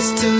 promise to